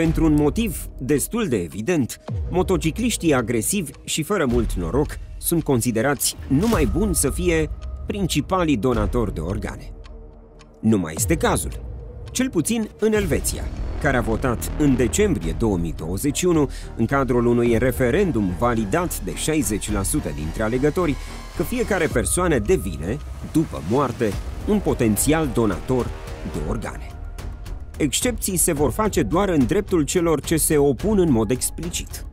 pentru un motiv destul de evident, motocicliștii agresivi și fără mult noroc sunt considerați numai buni să fie principalii donatori de organe. Nu mai este cazul, cel puțin în Elveția, care a votat în decembrie 2021, în cadrul unui referendum validat de 60% dintre alegători, că fiecare persoană devine, după moarte, un potențial donator de organe. Excepții se vor face doar în dreptul celor ce se opun în mod explicit.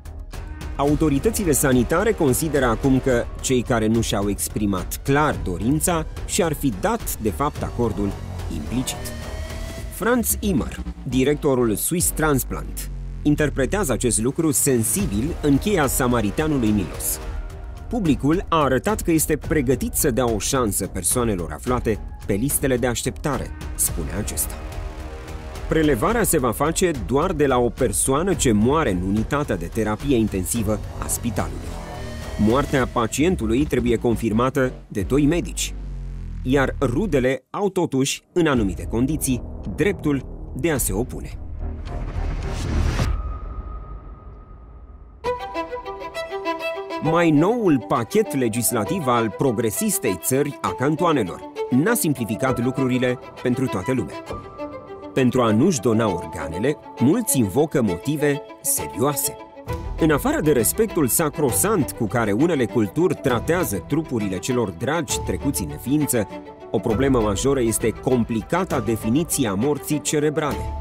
Autoritățile sanitare consideră acum că cei care nu și-au exprimat clar dorința și-ar fi dat, de fapt, acordul implicit. Franz Immer, directorul Swiss Transplant, interpretează acest lucru sensibil în cheia Samariteanului Milos. Publicul a arătat că este pregătit să dea o șansă persoanelor aflate pe listele de așteptare, spune acesta. Prelevarea se va face doar de la o persoană ce moare în unitatea de terapie intensivă a spitalului. Moartea pacientului trebuie confirmată de doi medici, iar rudele au totuși, în anumite condiții, dreptul de a se opune. Mai noul pachet legislativ al progresistei țări a cantoanelor n-a simplificat lucrurile pentru toată lumea. Pentru a nu-și dona organele, mulți invocă motive serioase. În afară de respectul sacrosant cu care unele culturi tratează trupurile celor dragi trecuți în neființă, o problemă majoră este complicata definiție a morții cerebrale.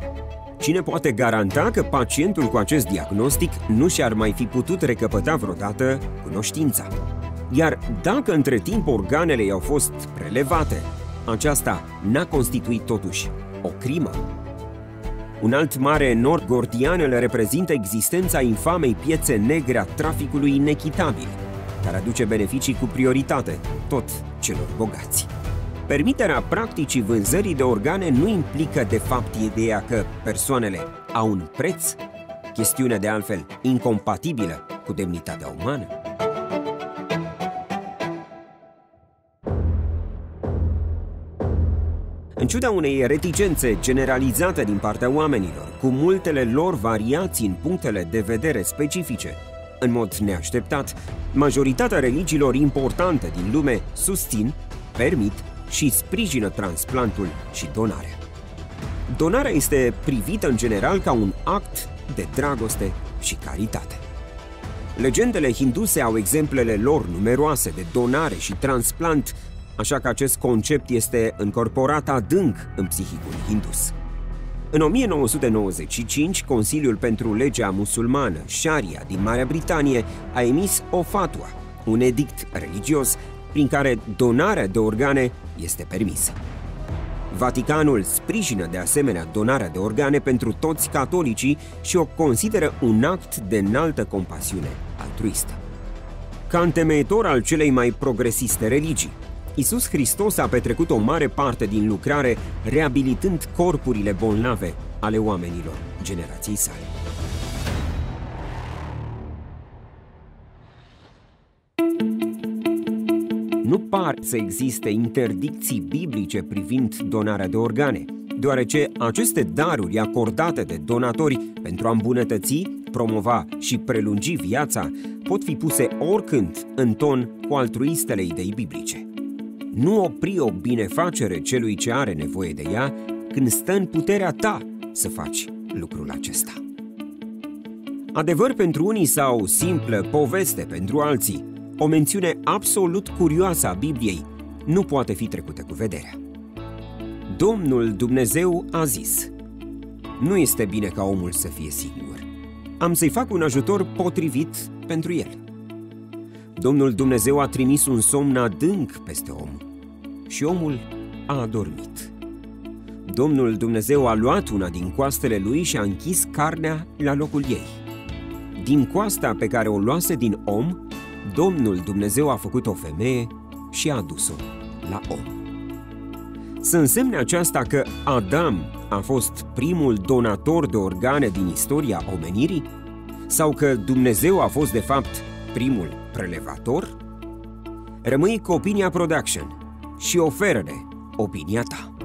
Cine poate garanta că pacientul cu acest diagnostic nu și-ar mai fi putut recăpăta vreodată cunoștința? Iar dacă între timp organele i-au fost prelevate, aceasta n-a constituit totuși o crimă? Un alt mare nord gordian îl reprezintă existența infamei piețe negre a traficului inechitabil, care aduce beneficii cu prioritate tot celor bogați. Permiterea practicii vânzării de organe nu implică de fapt ideea că persoanele au un preț, chestiune de altfel incompatibilă cu demnitatea umană. În ciuda unei reticențe generalizate din partea oamenilor, cu multele lor variații în punctele de vedere specifice, în mod neașteptat, majoritatea religiilor importante din lume susțin, permit și sprijină transplantul și donarea. Donarea este privită în general ca un act de dragoste și caritate. Legendele hinduse au exemplele lor numeroase de donare și transplant, așa că acest concept este încorporat adânc în psihicul hindus. În 1995, Consiliul pentru Legea Musulmană, Sharia, din Marea Britanie, a emis o fatua, un edict religios prin care donarea de organe este permisă. Vaticanul sprijină de asemenea donarea de organe pentru toți catolicii și o consideră un act de înaltă compasiune altruistă. Ca întemeitor al celei mai progresiste religii, Isus Hristos a petrecut o mare parte din lucrare reabilitând corpurile bolnave ale oamenilor generației sale. nu par să existe interdicții biblice privind donarea de organe, deoarece aceste daruri acordate de donatori pentru a îmbunătăți, promova și prelungi viața pot fi puse oricând în ton cu altruistele idei biblice. Nu opri o binefacere celui ce are nevoie de ea când stă în puterea ta să faci lucrul acesta. Adevăr pentru unii sau simplă poveste pentru alții, o mențiune absolut curioasă a Bibliei nu poate fi trecută cu vederea. Domnul Dumnezeu a zis, nu este bine ca omul să fie singur. Am să-i fac un ajutor potrivit pentru el. Domnul Dumnezeu a trimis un somn adânc peste om și omul a adormit. Domnul Dumnezeu a luat una din coastele lui și a închis carnea la locul ei. Din coasta pe care o luase din om, Domnul Dumnezeu a făcut o femeie și a adus-o la om. Să însemne aceasta că Adam a fost primul donator de organe din istoria omenirii? Sau că Dumnezeu a fost de fapt primul prelevator? Rămâi cu Opinia Production și oferă-ne opinia ta.